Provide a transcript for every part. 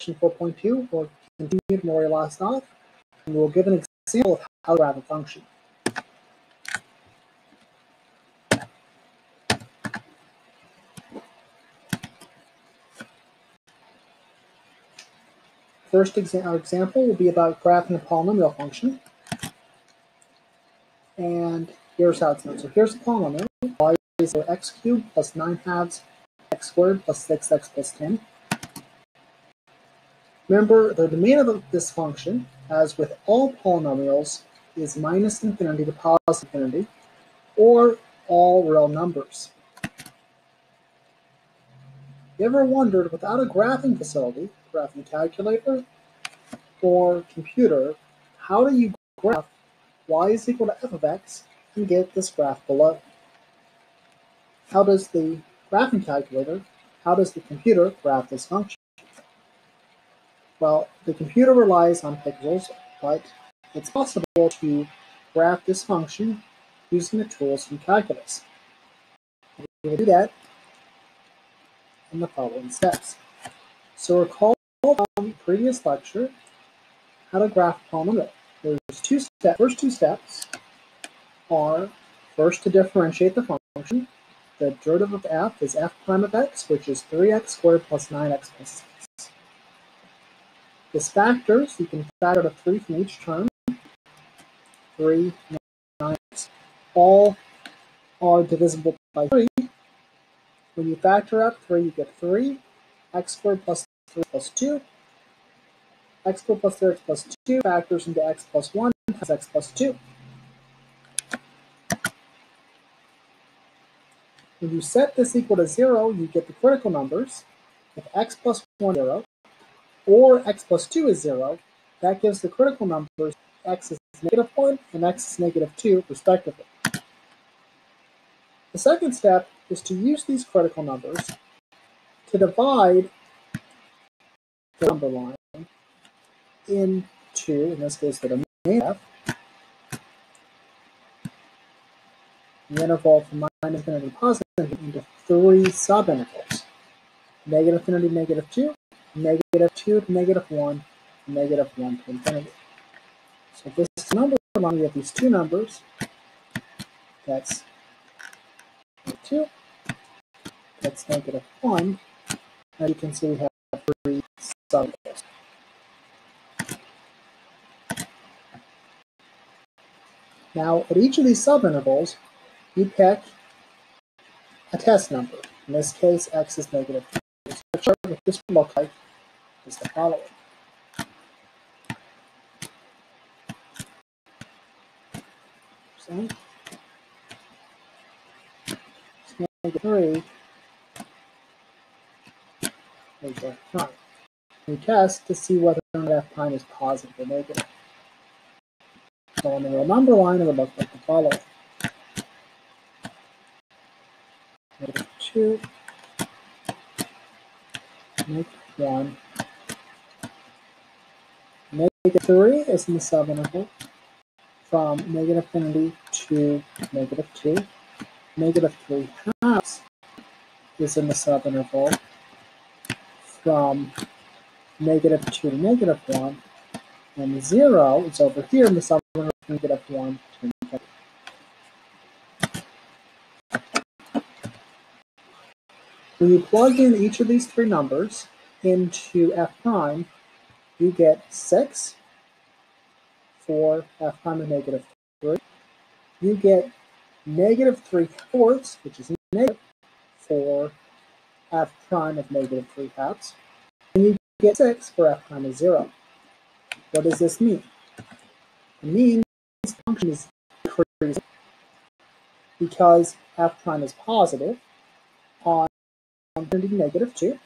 4.2 will continue from where we last off, and we'll give an example of how to graph a function. First exa example will be about graphing a polynomial function. And here's how it's done. So here's a polynomial. y is x cubed plus 9 halves x squared plus 6x plus 10. Remember, the domain of this function, as with all polynomials, is minus infinity to positive infinity, or all real numbers. You ever wondered, without a graphing facility, graphing calculator, or computer, how do you graph y is equal to f of x and get this graph below? How does the graphing calculator, how does the computer graph this function? Well, the computer relies on pixels, but it's possible to graph this function using the tools from calculus. We will do that in the following steps. So recall from previous lecture how to graph a polynomial. There's two steps. First two steps are first to differentiate the function. The derivative of f is f prime of x, which is 3x squared plus 9x plus 6. As factors, you can factor to 3 from each term. 3, 9, x. All are divisible by 3. When you factor out 3, you get 3. x squared plus 3 plus 2. x squared plus 3x plus 2 factors into x plus 1 has x plus 2. When you set this equal to 0, you get the critical numbers. If x plus 1 is 0, or x plus 2 is 0, that gives the critical numbers x is negative 1 and x is negative 2, respectively. The second step is to use these critical numbers to divide the number line into, in this case, the domain f, the interval from minus infinity to positive into three subintervals. Negative infinity, negative 2, negative 2 to negative 1, negative 1 to infinity. So this number line, we have these two numbers. That's 2, that's negative 1. As you can see, we have three subintervals. Now, at each of these subintervals, you pick a test number. In this case, x is negative 2. So the chart with this look like is the following. So, negative 3 negative prime. We test to see whether f prime is positive or negative. So on the real number line, it would look like the following. Negative 2, negative 1, negative 3 is in the subinterval from negative infinity to negative 2. Negative 3 halves is in the subinterval from negative 2 to negative 1. And 0 is over here in the subinterval negative 1 to infinity. When you plug in each of these three numbers into f prime, you get 6 for f prime of negative 3. You get negative 3 fourths, which is negative, for f prime of negative 3 halves. And you get 6 for f prime of 0. What does this mean? It means this function is decreasing because f prime is positive on negative 2.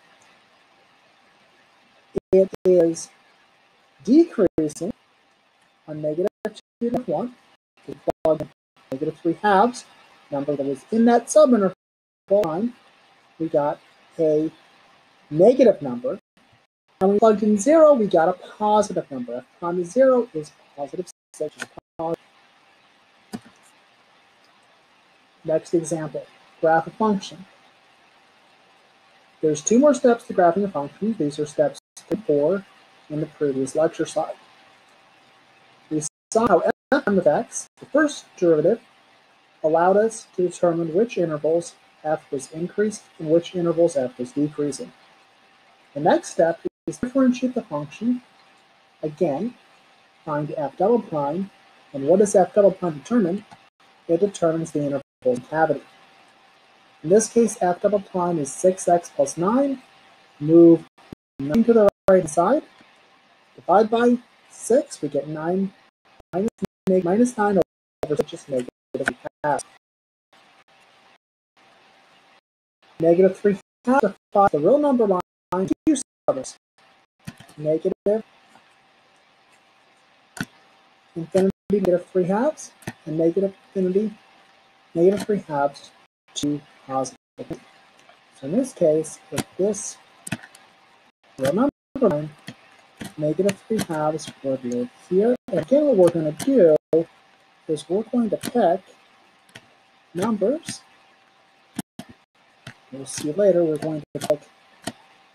It is decreasing on negative 2 to 1. So plug negative 3 halves, number that was in that subinterval line, we got a negative number. And we plugged in 0, we got a positive number. F prime is 0 is positive 6. Next example, graph a function. There's two more steps to graphing a function. These are steps three for in the previous lecture slide. Saw how of x, the first derivative, allowed us to determine which intervals f was increasing and which intervals f was decreasing. The next step is differentiate the function. Again, find f double prime. And what does f double prime determine? It determines the interval cavity. In this case, f double prime is 6x plus 9. Move 9 to the right side. Divide by 6, we get 9 minus, minus 9 over 6, just negative half. Negative 3 half to 5, the real number line, two covers. Negative infinity, negative 3 halves, and negative infinity, negative 3 halves to positive. So in this case, if this real number line, negative 3 halves would live here. And again, what we're going to do is we're going to pick numbers. We'll see later, we're going to pick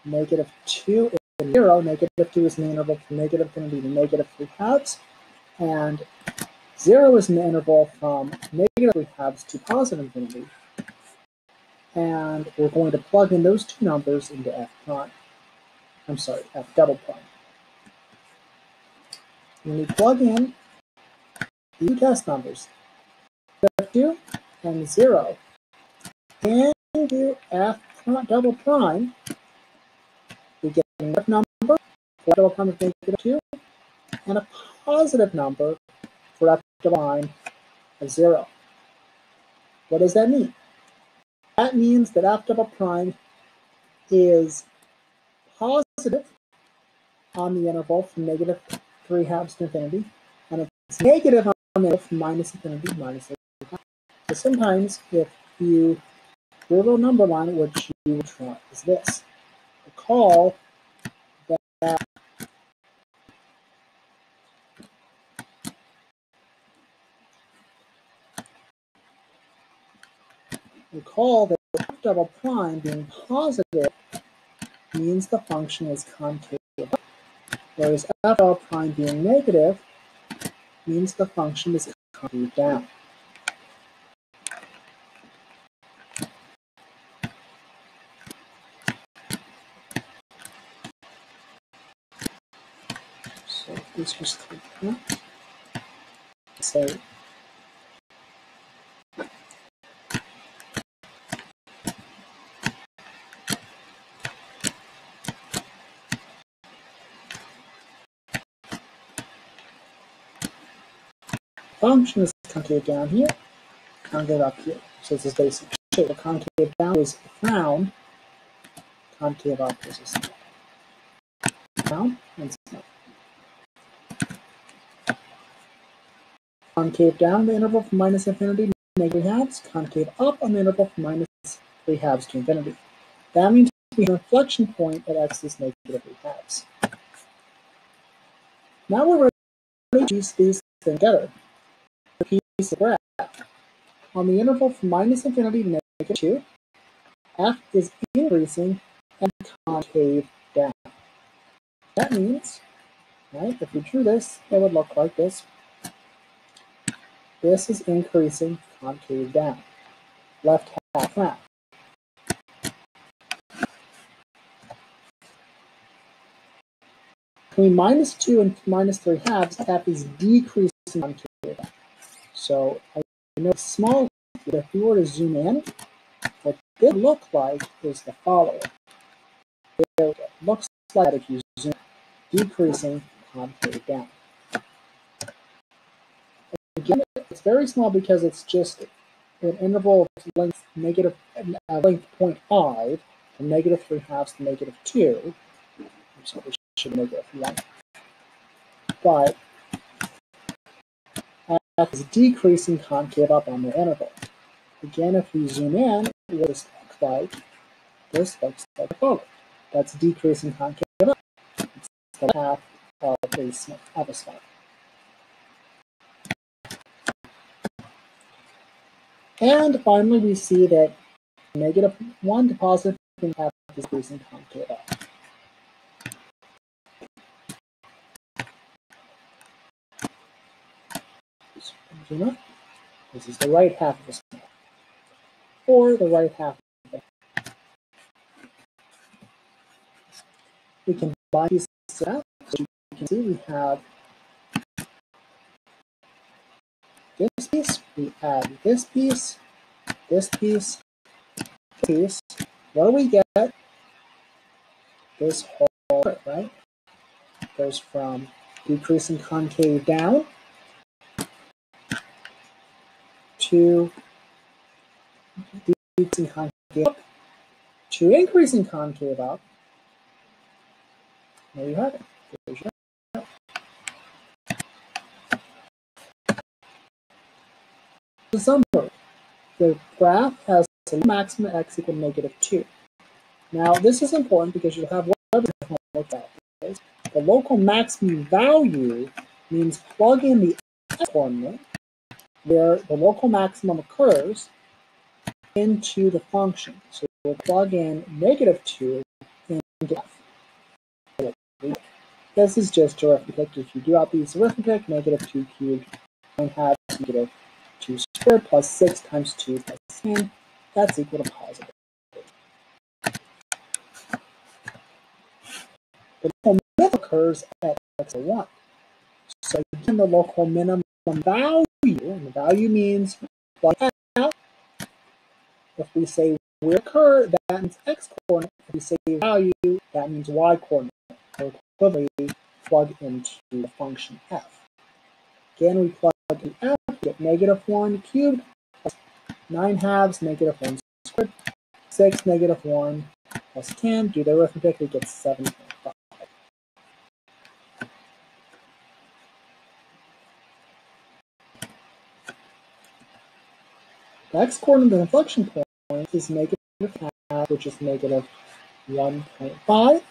negative 2 and 0. Negative 2 is the interval from negative infinity to negative 3 halves. And 0 is the interval from negative 3 halves to positive infinity. And we're going to plug in those two numbers into f prime. I'm sorry, f double prime. When we plug in the test numbers, 2 and 0, and do f double prime, we get a f number for double prime of negative 2, and a positive number for f double prime of 0. What does that mean? That means that f double prime is positive on the interval from negative 3 halves to infinity, and it's negative on the from minus infinity minus minus 3. So sometimes if you do a number line, what you would try is this. Recall that recall that double prime being positive means the function is concave whereas f double prime being negative means the function is concave down. So just click that. So function is concave down here, concave up here. So this is basic shape. Concave down is frown, concave up is down and. Concave down the interval from minus infinity to negative halves, concave up on the interval from minus 3 halves to infinity. That means we have an inflection point at x is negative 3 halves. Now we're ready to use these things together On the interval from minus infinity to negative 2, f is increasing and concave down. That means, right, if we drew this, it would look like this. This is increasing concave down. Left half round. Between minus 2 and minus 3 halves, f is decreasing concave. So I know small, but if you were to zoom in, what it look like is the following. It looks like if you zoom decreasing concave down. Again, it's very small because it's just an interval of length negative uh, length 0.5 from negative 3 halves to negative 2. So we should negative 1. But is decreasing concave up on the interval. Again, if we zoom in, what this looks like, this looks like a photo. That's decreasing concave up. It's the half of a, of a. And finally, we see that negative 1 to positive half is decreasing concave up. This is the right half of the schema. Or the right half of the We can buy these out. So you can see we have this piece, we add this piece, this piece, this piece. What do we get? This whole right? Goes from decreasing concave down to decreasing concave up to increasing concave up. There you have it. There's your the summary. The graph has a maximum x equal negative 2. Now, this is important because you'll have what look at. The local maximum value means plug in the x coordinate where the local maximum occurs into the function. So we'll plug in negative 2 into f. This is just arithmetic. If you do out these arithmetic, negative 2 cubed, and have negative 2 squared plus 6 times 2 plus 10, that's equal to positive. The local minimum occurs at x1. So again, the local minimum value, and the value means out. If we say we occur, that means x coordinate. If we say value, that means y coordinate. So equivalently, plug into the function f. Again, we plug in f, get negative 1 cubed plus 9 halves, negative 1 squared, 6, negative 1 plus 10. Do the arithmetic, we get 7.5. X coordinate of the inflection point is negative half, which is negative 1.5.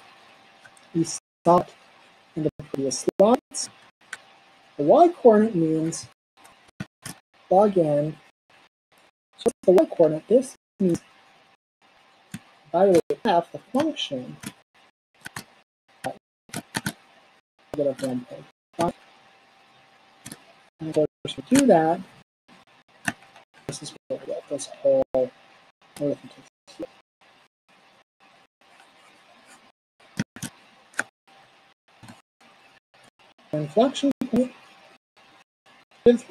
We saw it in the previous slides. The y coordinate means log in. So the y coordinate, this means evaluate half the function, negative 1.5. And of course, we do that this is where we get this whole. Inflection point is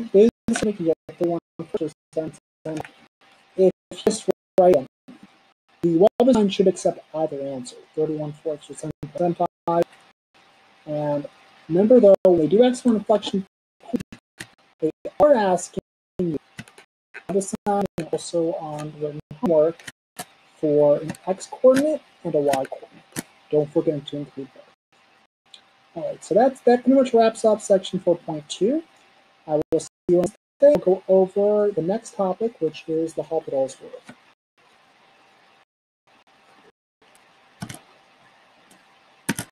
basically get the one percent. If just right, the web design should accept either answer, 31 fourths or 7.5. And remember though, when they do x1 inflection, they are asking design and also on written homework for an x coordinate and a y coordinate. Don't forget to include both. All right, so that's, that pretty much wraps up section 4.2. I will see you on Wednesday. We'll go over the next topic, which is the Hopital's rule.